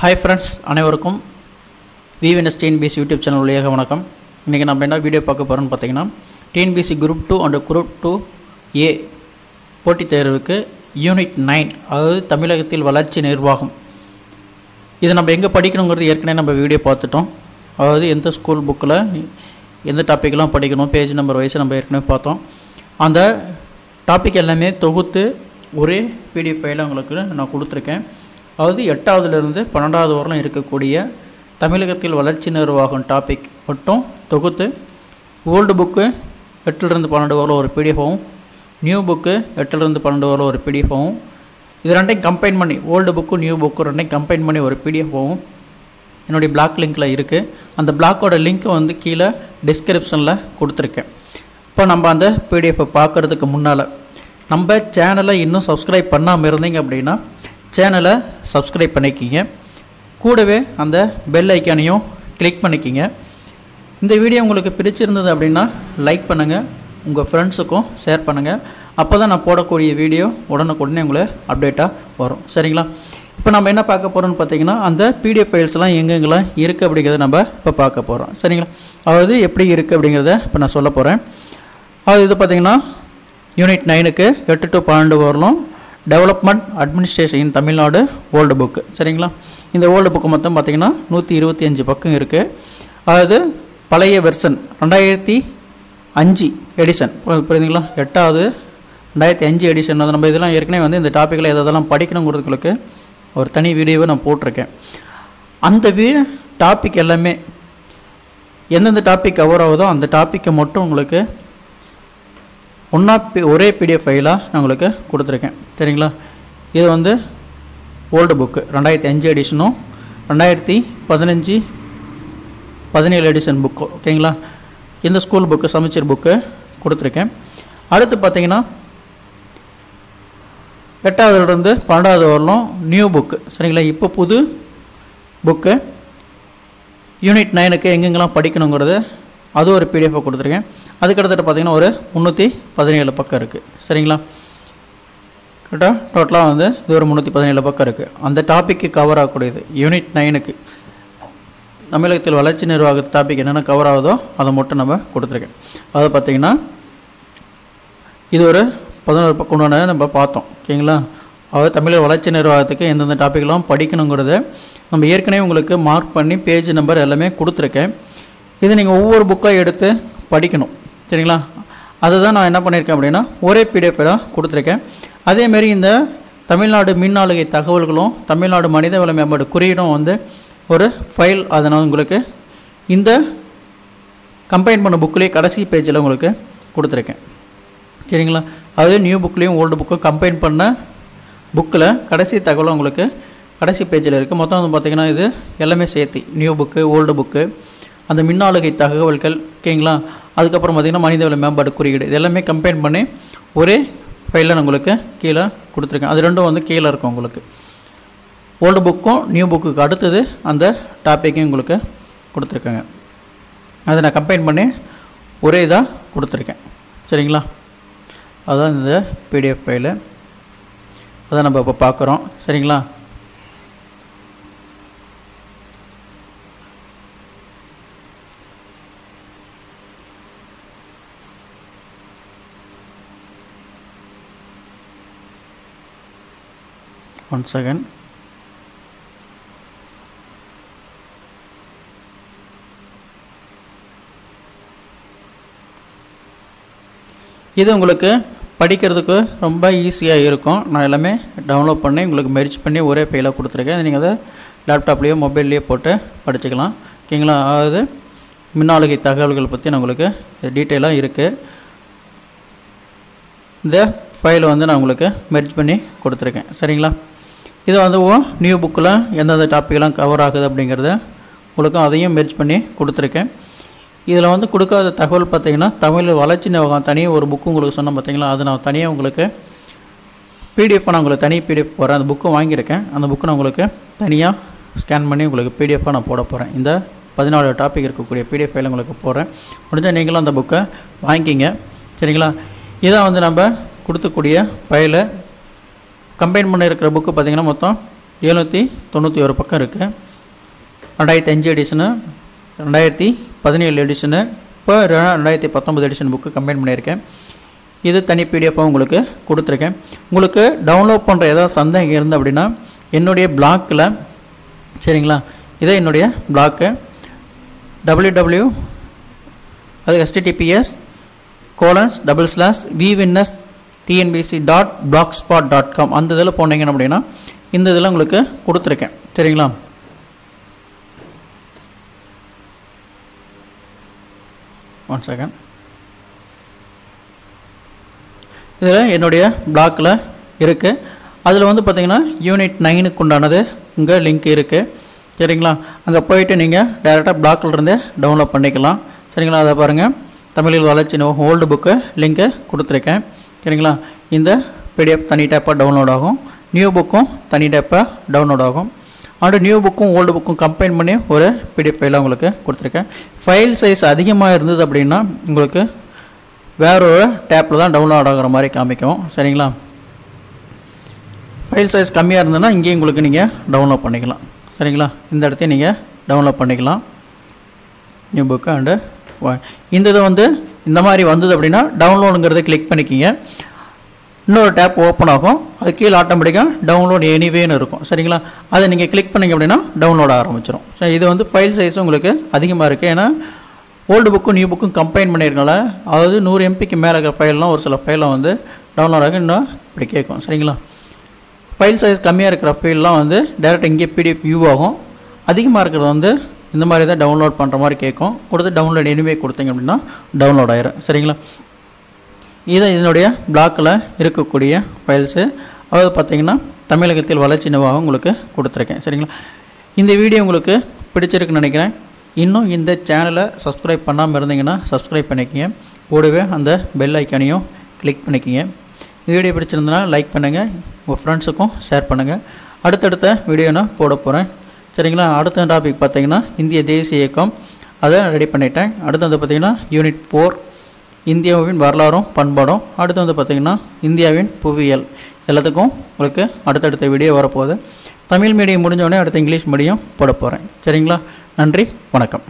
Hi friends அனைவருக்கும் விவிஎன்எஸ் TNPSC YouTube channel வழியாக வணக்கம். இன்றைக்கி நம்ம என்ன வீடியோ பார்க்க போகிறோம்னு பார்த்தீங்கன்னா TNPSC group two and group two A போட்டித் தேர்வுக்கு யூனிட் நைன் அதாவது தமிழகத்தில் வளர்ச்சி நிர்வாகம். இதை நம்ம எங்கே படிக்கணுங்கிறது ஏற்கனவே நம்ம வீடியோ பார்த்துட்டோம். அதாவது எந்த ஸ்கூல் புக்கில் எந்த டாப்பிக்லாம் படிக்கணும் பேஜ் நம்பர் வைஸ் நம்ம ஏற்கனவே பார்த்தோம். அந்த டாபிக் எல்லாமே தொகுத்து ஒரே பிடிஎஃப் ஃபைல உங்களுக்கு நான் கொடுத்துருக்கேன். அதாவது எட்டாவதுலேருந்து பன்னெண்டாவது வரலாம் இருக்கக்கூடிய தமிழகத்தில் வளர்ச்சி நிர்வாகம் டாபிக் மட்டும் தொகுத்து ஓல்டு புக்கு எட்டுலேருந்து பன்னெண்டு வரல ஒரு பிடிஎஃபாகவும் நியூ புக்கு எட்டுலேருந்து பன்னெண்டு வரல ஒரு பிடிஎஃபாகவும் இது ரெண்டையும் கம்பைன் பண்ணி ஓல்டு புக்கு நியூ புக்கு ரெண்டையும் கம்பைன் பண்ணி ஒரு பிடிஎஃபாகவும் என்னுடைய பிளாக் லிங்க்கில் இருக்குது அந்த பிளாக்கோட லிங்க்கை வந்து கீழே டிஸ்கிரிப்ஷனில் கொடுத்துருக்கேன். இப்போ நம்ம அந்த பிடிஎஃப்பை பார்க்குறதுக்கு முன்னால் நம்ம சேனலை இன்னும் சப்ஸ்கிரைப் பண்ணாமல் இருந்தீங்க அப்படின்னா சேனலை சப்ஸ்கிரைப் பண்ணிக்கிங்க. கூடவே அந்த பெல் ஐக்கானையும் கிளிக் பண்ணிக்கிங்க. இந்த வீடியோ உங்களுக்கு பிடிச்சிருந்தது அப்படின்னா லைக் பண்ணுங்கள் உங்கள் ஃப்ரெண்ட்ஸுக்கும் ஷேர் பண்ணுங்கள் அப்போ தான் நான் போடக்கூடிய வீடியோ உடனுக்குடனே உங்களை அப்டேட்டாக வரும். சரிங்களா? இப்போ நம்ம என்ன பார்க்க போகிறோம்னு பார்த்தீங்கன்னா அந்த பிடிஎஃப் ஃபைல்ஸ்லாம் எங்கெங்கெல்லாம் இருக்குது அப்படிங்கிறத நம்ம இப்போ பார்க்க போகிறோம் சரிங்களா? அதாவது எப்படி இருக்குது அப்படிங்கிறத இப்போ நான் சொல்ல போகிறேன் அது இது பார்த்தீங்கன்னா யூனிட் நைனுக்கு எட்டு டு பன்னெண்டு வரலும் development administration in Tamil Nadu old book சரிங்களா? இந்த ஓல்டு புக்கு மொத்தம் பார்த்தீங்கன்னா நூற்றி இருபத்தி அஞ்சு பக்கம் இருக்குது அதாவது பழைய வெர்சன் ரெண்டாயிரத்தி அஞ்சு எடிஷன் புரியுதுங்களா? எட்டாவது ரெண்டாயிரத்தி அஞ்சு எடிஷன் அது நம்ம இதெல்லாம் ஏற்கனவே வந்து இந்த டாப்பிக்கில் எதெல்லாம் படிக்கணுங்கிறதுங்களுக்கு ஒரு தனி வீடியோவை நான் போட்டிருக்கேன். அந்த வீ டாபிக் எல்லாமே எந்தெந்த டாபிக் கவர் ஆகுதோ அந்த டாப்பிக்கை மட்டும் உங்களுக்கு ஒன்றா பி ஒரே பிடிஎஃப் ஃபைலாக நான் உங்களுக்கு கொடுத்துருக்கேன். சரிங்களா? இது வந்து ஓல்டு புக்கு ரெண்டாயிரத்தி அஞ்சு எடிஷனும் ரெண்டாயிரத்தி பதினஞ்சு பதினேழு எடிஷன் புக்கு ஓகேங்களா? இந்த ஸ்கூல் புக்கு சமைச்சர் புக்கு கொடுத்துருக்கேன். அடுத்து பார்த்தீங்கன்னா எட்டாவதுலேருந்து பன்னெண்டாவது வரலும் நியூ புக்கு சரிங்களா? இப்போ புது புக்கு யூனிட் நைனுக்கு எங்கெங்கெல்லாம் படிக்கணுங்கிறது அது ஒரு பிடிஎஃபாக கொடுத்துருக்கேன். அதுக்கடுத்துட்டு பார்த்தீங்கன்னா ஒரு முந்நூற்றி பதினேழு பக்கம் இருக்குது சரிங்களா? கரெக்டாக டோட்டலாக வந்து இது ஒரு முந்நூற்றி பதினேழு பக்கம் இருக்குது அந்த டாப்பிக்கு கவர் ஆகக்கூடியது. யூனிட் நைனுக்கு தமிழகத்தில் வளர்ச்சி நிர்வாக டாபிக் என்னென்ன கவர் ஆகுதோ அதை மட்டும் நம்ம கொடுத்துருக்கேன். அதை பார்த்திங்கன்னா இது ஒரு பதினோரு பக்கம் ஒன்று நம்ம பார்த்தோம். ஓகேங்களா? அதாவது தமிழக வளர்ச்சி நிர்வாகத்துக்கு எந்தெந்த டாப்பிக்லாம் படிக்கணுங்கிறத நம்ம ஏற்கனவே உங்களுக்கு மார்க் பண்ணி பேஜ் நம்பர் எல்லாமே கொடுத்துருக்கேன். இதை நீங்கள் ஒவ்வொரு புக்காக எடுத்து படிக்கணும். சரிங்களா? அதுதான் நான் என்ன பண்ணியிருக்கேன் அப்படின்னா ஒரே பிடிஎஃபாக கொடுத்துருக்கேன். அதேமாரி இந்த தமிழ்நாடு மின் ஆளுகை தகவல்களும் தமிழ்நாடு மனித வள மேம்பாடு குறியீடும் வந்து ஒரு ஃபைல் அதை நான் உங்களுக்கு இந்த கம்பைன் பண்ண புக்லேயே கடைசி பேஜில் உங்களுக்கு கொடுத்துருக்கேன். சரிங்களா? அது நியூ புக்லேயும் ஓல்டு புக்கும் கம்பைன் பண்ண புக்கில் கடைசி தகவலும் உங்களுக்கு கடைசி பேஜில் இருக்குது மொத்தம் வந்து பார்த்திங்கன்னா இது எல்லாமே சேர்த்து. நியூ புக்கு ஓல்டு புக்கு அந்த மின்னாளுகை தகவல்கள் ஓகேங்களா? அதுக்கப்புறம் பார்த்திங்கன்னா மனிதவள மேம்பாடு குறியீடு. இது எல்லாமே கம்பைன் பண்ணி ஒரே ஃபைலில் நான் உங்களுக்கு கீழே கொடுத்துருக்கேன். அது ரெண்டும் வந்து கீழே இருக்கும் உங்களுக்கு. ஓல்டு புக்கும் நியூ புக்குக்கு அடுத்தது அந்த டாப்பிக்கையும் உங்களுக்கு கொடுத்துருக்கேங்க. அதை நான் கம்பைன் பண்ணி ஒரே இதாக கொடுத்துருக்கேன். சரிங்களா? அதுதான் இந்த பிடிஎஃப் ஃபைலு அதை நம்ம இப்போ பார்க்குறோம். சரிங்களா? One second. இது உங்களுக்கு படிக்கிறதுக்கு ரொம்ப ஈஸியாக இருக்கும். நான் எல்லாமே டவுன்லோட் பண்ணி உங்களுக்கு மெரிச் பண்ணி ஒரே ஃபைலாக கொடுத்துருக்கேன். நீங்கள் அதை லேப்டாப்லேயோ மொபைல்லையோ போட்டு படிச்சுக்கலாம். ஓகேங்களா? அதாவது மின்னாளுகை தகவல்கள் பற்றி நான் உங்களுக்கு டீட்டெயிலாக இருக்குது இந்த ஃபைலை வந்து நான் உங்களுக்கு மெர்ஜ் பண்ணி கொடுத்துருக்கேன். சரிங்களா? இது வந்து நியூ புக்கில் எந்தெந்த டாப்பிக்லாம் கவர் ஆகுது அப்படிங்கிறத உங்களுக்கும் அதையும் மெர்ஜ் பண்ணி கொடுத்துருக்கேன். இதில் வந்து கொடுக்காத தகவல் பார்த்தீங்கன்னா தமிழ் வளர்ச்சி நிர்வாகம் தனியாக ஒரு புக்கு உங்களுக்கு சொன்னேன் பார்த்தீங்களா? அது நான் தனியாக உங்களுக்கு பிடிஎஃப் நான் உங்களுக்கு தனி பிடிஎஃப் போகிறேன் அந்த புக்கு வாங்கியிருக்கேன். அந்த புக்கு நான் உங்களுக்கு தனியாக ஸ்கேன் பண்ணி உங்களுக்கு பிடிஎஃபாக நான் போட போகிறேன் இந்த பதினாலு டாபிக் இருக்கக்கூடிய பிடிஎஃப் ஃபைல் உங்களுக்கு போகிறேன் முடிஞ்சால் நீங்களும் அந்த புக்கை வாங்கிக்கிங்க. சரிங்களா? இதான் வந்து நம்ம கொடுத்துக்கூடிய ஃபைலை கம்பைன் பண்ணியிருக்கிற புக்கு பார்த்திங்கன்னா மொத்தம் எழுநூற்றி தொண்ணூற்றி ஒரு பக்கம் இருக்குது ரெண்டாயிரத்தி அஞ்சு எடிஷனு ரெண்டாயிரத்தி பதினேழு எடிஷனு இப்போ ரெண்டாயிரத்தி பத்தொம்பது எடிஷன் புக்கு கம்பைன் பண்ணியிருக்கேன். இது தனி பிடிஎஃபாக உங்களுக்கு கொடுத்துருக்கேன். உங்களுக்கு டவுன்லோட் பண்ணுற ஏதாவது சந்தேகம் இருந்து அப்படின்னா என்னுடைய பிளாக்கில் சரிங்களா? இதே என்னுடைய பிளாக்கு டபிள்யூ டபிள்யூ அது https colons double slash விவின்எஸ் TNPSC dot blog spot dot com அந்த இதில் போனீங்க அப்படின்னா இந்த இதில் உங்களுக்கு கொடுத்துருக்கேன். சரிங்களா? ஒன் செகண்ட் இதில் என்னுடைய பிளாக்கில் இருக்குது அதில் வந்து பார்த்தீங்கன்னா யூனிட் நைனுக்கு உண்டானது இங்கே லிங்க் இருக்குது சரிங்களா? அங்கே போயிட்டு நீங்கள் டேரெக்டாக பிளாக்கில் இருந்தே டவுன்லோட் பண்ணிக்கலாம். சரிங்களா? அதை பாருங்கள் தமிழில் வளர்ச்சி ஓல்டு புக்கு லிங்க்கு கொடுத்துருக்கேன். சரிங்களா? இந்த பிடிஎஃப் தனி டேப்பாக டவுன்லோட் ஆகும். நியூ புக்கும் தனி டேப்பாக டவுன்லோட் ஆகும். அண்டு நியூ புக்கும் ஓல்டு புக்கும் கம்பைன் பண்ணி ஒரு பிடிஎஃப் ஃபைலாக உங்களுக்கு கொடுத்துருக்கேன். ஃபைல் சைஸ் அதிகமாக இருந்தது அப்படின்னா உங்களுக்கு வேற ஒரு டேப்பில் தான் டவுன்லோட் ஆகிற மாதிரி காமிக்கும். சரிங்களா? ஃபைல் சைஸ் கம்மியாக இருந்ததுன்னா இங்கேயும் உங்களுக்கு நீங்கள் டவுன்லோட் பண்ணிக்கலாம். சரிங்களா? இந்த இடத்தையும் நீங்கள் டவுன்லோட் பண்ணிக்கலாம். நியூ புக்கு அண்டு இந்த இது வந்து இந்த மாதிரி வந்தது அப்படின்னா டவுன்லோடுங்கிறத கிளிக் பண்ணிக்கிங்க. இன்னொரு டேப் ஓப்பன் ஆகும். அது கீழே ஆட்டோமேட்டிக்காக டவுன்லோட் எனிவேன்னு இருக்கும். சரிங்களா? அதை நீங்கள் கிளிக் பண்ணிங்க அப்படின்னா டவுன்லோட் ஆரம்பிச்சிடும் சரி இது வந்து ஃபைல் சைஸ் உங்களுக்கு அதிகமாக இருக்குது ஏன்னா ஓல்டு புக்கும் நியூ புக்கும் கம்பைன் பண்ணியிருக்கனால அதாவது நூறு எம்பிக்கு மேலே இருக்கிற ஃபைல்லாம் ஒரு சில ஃபைலாம் வந்து டவுன்லோட் ஆகும். இன்னும் இப்படி கேட்கும். சரிங்களா? ஃபைல் சைஸ் கம்மியாக இருக்கிற ஃபைல்லாம் வந்து டேரெக்ட் இங்கே பிடிஎஃப் வியூ ஆகும். அதிகமாக இருக்கிறது வந்து இந்த மாதிரி தான் டவுன்லோட் பண்ணுற மாதிரி கேட்கும் கொடுத்து டவுன்லோட் எனிவே கொடுத்தீங்க அப்படின்னா டவுன்லோட் ஆயிரும். சரிங்களா? இது இதனுடைய பிளாக்கில் இருக்கக்கூடிய ஃபைல்ஸு அதாவது பார்த்தீங்கன்னா தமிழகத்தில் வளர்ச்சி நிர்வாகம் உங்களுக்கு கொடுத்துருக்கேன். சரிங்களா? இந்த வீடியோ உங்களுக்கு பிடிச்சிருக்குன்னு நினைக்கிறேன். இன்னும் இந்த சேனலை சப்ஸ்கிரைப் பண்ணாமல் இருந்தீங்கன்னா சப்ஸ்கிரைப் பண்ணிக்கங்க. கூடவே அந்த பெல் ஐக்கானையும் கிளிக் பண்ணிக்கிங்க. இந்த வீடியோ பிடிச்சிருந்தனா லைக் பண்ணுங்கள் உங்கள் ஃப்ரெண்ட்ஸுக்கும் ஷேர் பண்ணுங்கள் அடுத்தடுத்த வீடியோ நான் போட போகிறேன் சரிங்களா? அடுத்த டாபிக் பார்த்தீங்கன்னா இந்திய தேசிய இயக்கம். அதை ரெடி பண்ணிட்டேன். அடுத்து வந்து பார்த்தீங்கன்னா யூனிட் ஃபோர் இந்தியாவின் வரலாறும் பண்பாடும். அடுத்து வந்து பார்த்திங்கன்னா இந்தியாவின் புவியியல். எல்லாத்துக்கும் உங்களுக்கு அடுத்தடுத்த வீடியோ வரப்போகுது. தமிழ் மீடியம் முடிஞ்சோடனே அடுத்து இங்கிலீஷ் மீடியம் போட போகிறேன் சரிங்களா? நன்றி வணக்கம்.